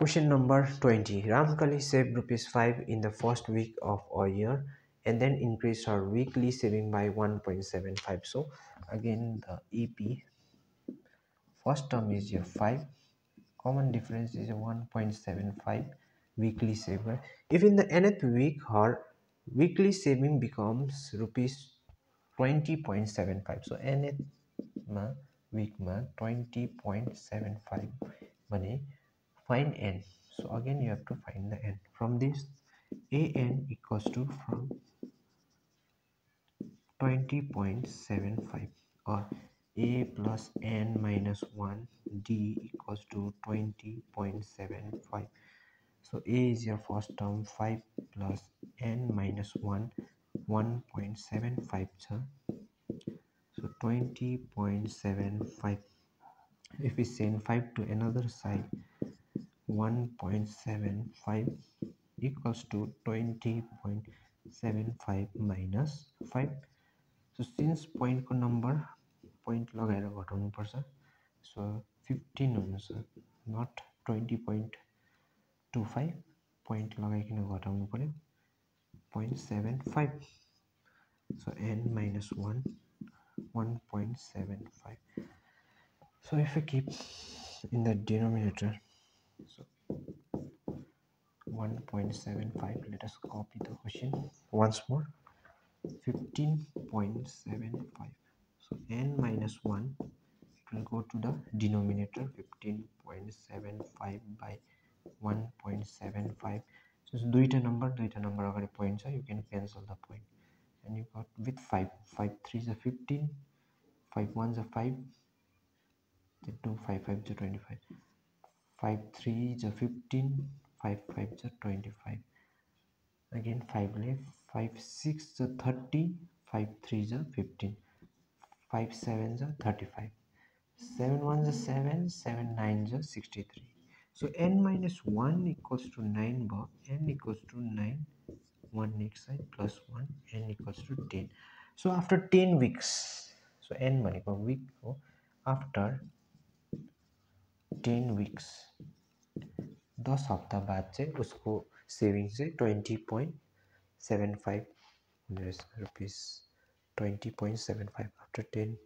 Question number 20. Ramkali saved rupees 5 in the first week of a year and then increased her weekly saving by 1.75. So again the AP first term is your 5 common difference is 1.75 weekly saver if in the nth week her weekly saving becomes rupees 20.75 so nth ma week ma 20.75 money find n. So again you have to find the n. From this a n equals to from 20.75 or a plus n minus 1 d equals to 20.75 so a is your first term 5 plus n minus 1 1.75 so 20.75 if we send 5 to another side 1.75 equals to 20.75 minus 5 so since point ko number point लगाएर घटाउनु पर्छ so 15 हुन्छ not 20.25 point लगाइकन घटाउनु पर्यो 0.75 so n minus 1 1.75 so if we keep in the denominator so 1.75 let us copy the question once more 15.75 so n minus 1 it will go to the denominator 15.75 by 1.75 so duita number duita number agadi point so you can cancel the point. And you got with 5 5 3 is a 15 5 1 is a 5 2 5 5 is a 25 5 3 is a 15 5 5 is 25 again 5 left 5 6 is 30 5 3 is 15 5 7 is 35 7 1 is 7 7 9 63 so n minus 1 equals to 9 bar n equals to 9 1 next side plus 1 n equals to 10 so after 10 weeks so n money per week oh, after 10 weeks दस हप्ता बाद चाहिँ उसको saving चाहिँ twenty point seven five हुने रहेछ rupees twenty point seven five after ten